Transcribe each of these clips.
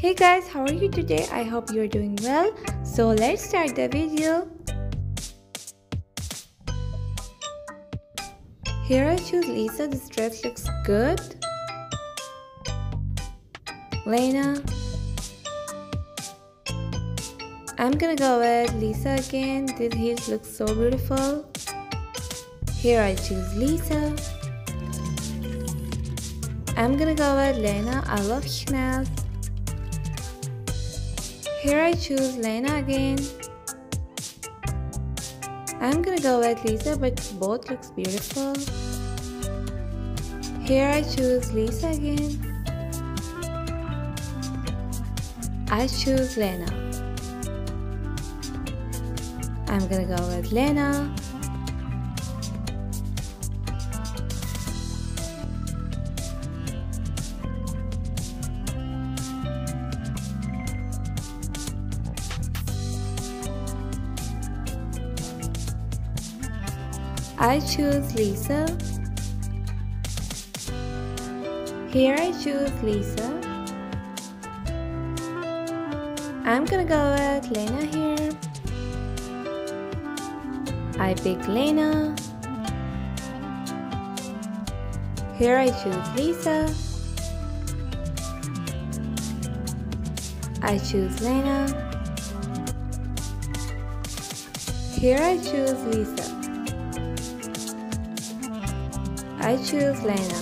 Hey guys, how are you today? I hope you're doing well. So let's start the video. Here I choose Lisa. This dress looks good. Lena. I'm gonna go with Lisa again. This heels look so beautiful. Here I choose Lisa. I'm gonna go with Lena. I love Chanel. Here I choose Lena again. I'm gonna go with Lisa but both looks beautiful. Here I choose Lisa again. I choose Lena. I'm gonna go with Lena. I choose Lisa. Here I choose Lisa. I'm gonna go with Lena here. I pick Lena. Here I choose Lisa. I choose Lena. Here I choose Lisa. I choose Lena.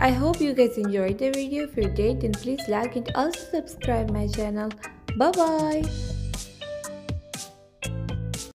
I hope you guys enjoyed the video. If you did, then please like and also subscribe my channel. Bye bye.